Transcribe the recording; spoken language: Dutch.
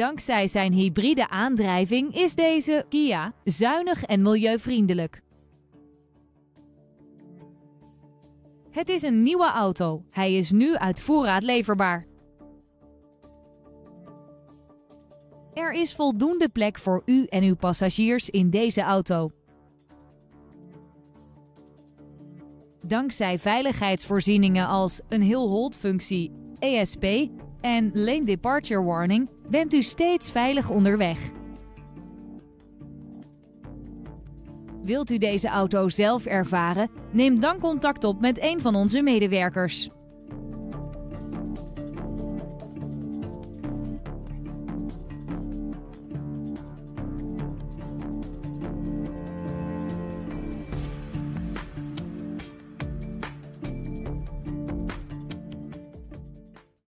Dankzij zijn hybride aandrijving is deze Kia zuinig en milieuvriendelijk. Het is een nieuwe auto. Hij is nu uit voorraad leverbaar. Er is voldoende plek voor u en uw passagiers in deze auto. Dankzij veiligheidsvoorzieningen als een hill hold functie, ESP en lane departure warning bent u steeds veilig onderweg. Wilt u deze auto zelf ervaren? Neem dan contact op met een van onze medewerkers.